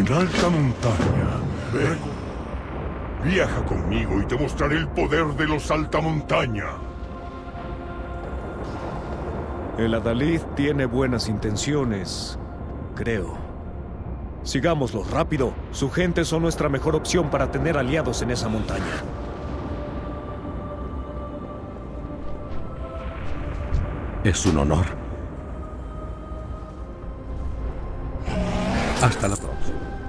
En alta montaña. Ven. Viaja conmigo y te mostraré el poder de los alta montaña. El Adalid tiene buenas intenciones, creo. Sigámoslo rápido. Su gente son nuestra mejor opción para tener aliados en esa montaña. Es un honor. Hasta la próxima.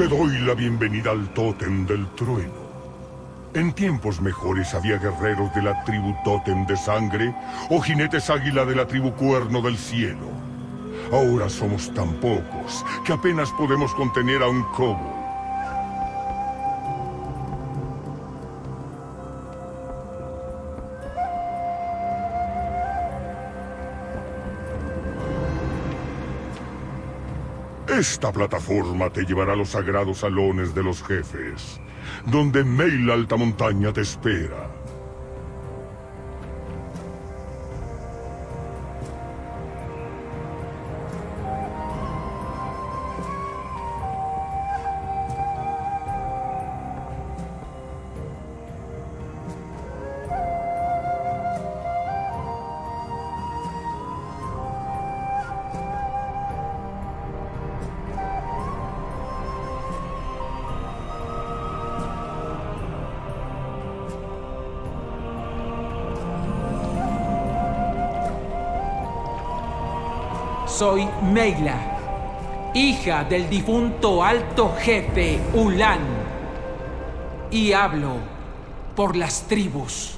Te doy la bienvenida al tótem del trueno. En tiempos mejores había guerreros de la tribu tótem de sangre o jinetes águila de la tribu cuerno del cielo. Ahora somos tan pocos que apenas podemos contener a un kobold. Esta plataforma te llevará a los sagrados salones de los jefes, donde Mail Alta Montaña te espera. Soy Meila, hija del difunto alto jefe Ulan. Y hablo por las tribus.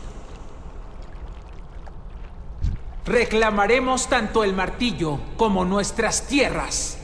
Reclamaremos tanto el martillo como nuestras tierras.